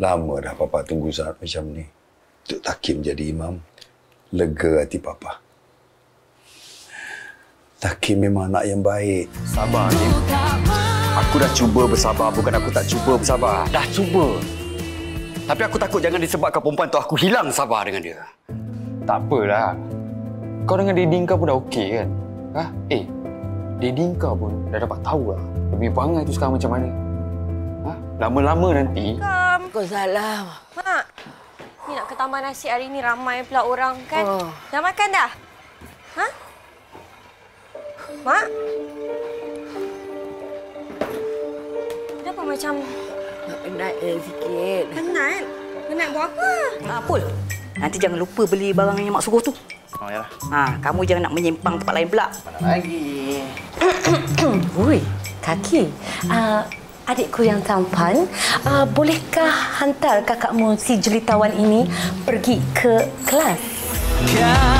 Lama dah Papa tunggu saat macam ni. Untuk Takim jadi imam. Lega hati Papa. Takim memang anak yang baik. Sabar, Kim. Aku dah cuba bersabar, bukan aku tak cuba bersabar. Dah cuba. Tapi aku takut jangan disebabkan perempuan tu aku hilang sabar dengan dia. Tak apalah. Kau dengan Daddy kau pun dah okey kan? Ha? Eh, Daddy kau pun dah dapat tahu lah. Lebih perangai tu sekarang macam mana. Ha? Lama-lama nanti, Waalaikumsalam. Mak, ni nak ke taman nasi hari ni ramai pula orang kan? Oh. Dah makan dah? Ha? Mak? Kenapa macam Nak penat eh, sikit. penat? Penat buat apa? Ah, Pul. Nanti jangan lupa beli barang yang mak suruh tu. Oh, yalah. Ha, kamu jangan nak menyimpang tempat lain pula. Lagi. Hui, kaki. Uh, adikku yang tampan, uh, bolehkah hantar kakakmu si julitawan ini pergi ke kelas? Kau